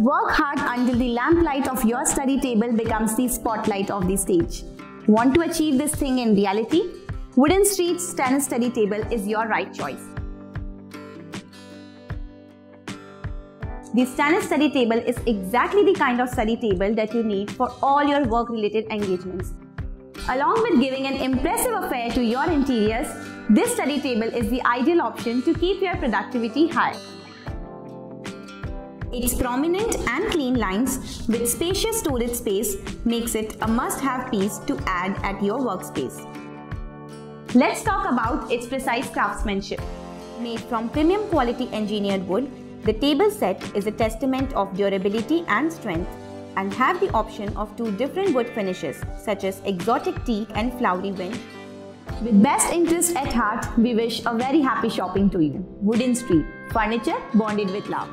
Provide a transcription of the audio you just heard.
Work hard until the lamplight of your study table becomes the spotlight of the stage. Want to achieve this thing in reality? Wooden Street's Stanis study table is your right choice. The Stanis study table is exactly the kind of study table that you need for all your work-related engagements. Along with giving an impressive affair to your interiors, this study table is the ideal option to keep your productivity high. Its prominent and clean lines with spacious storage space makes it a must-have piece to add at your workspace. Let's talk about its precise craftsmanship. Made from premium quality engineered wood, the table set is a testament of durability and strength and have the option of two different wood finishes such as exotic teak and flowery wenge. With best interest at heart, we wish a very happy shopping to you. Wooden Street, furniture bonded with love.